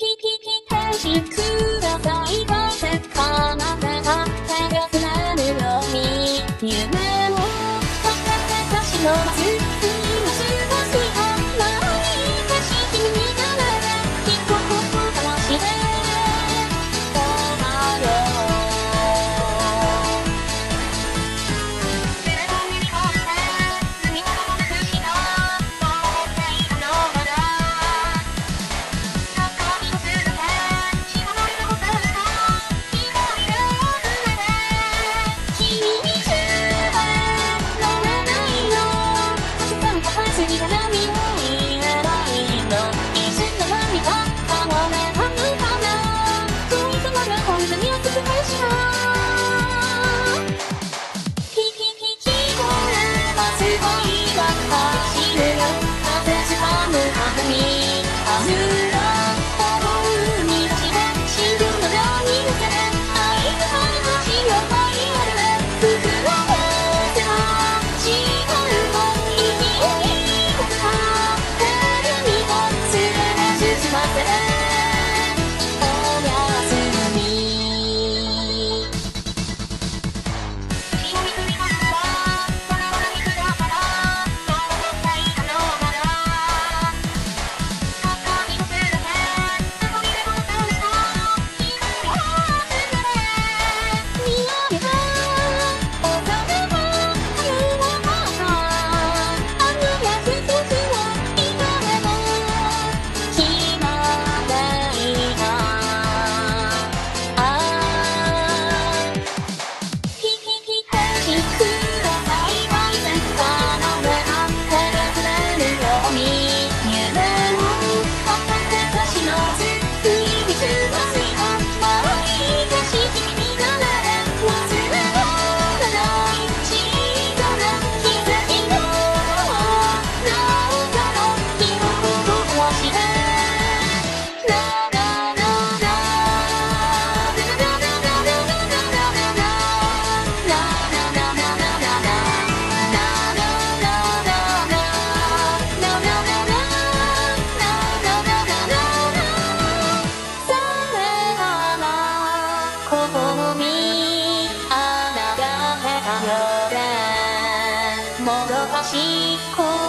聞きてください。ませかなたが高くなるのに。夢を高く差し伸ばすもどかしこ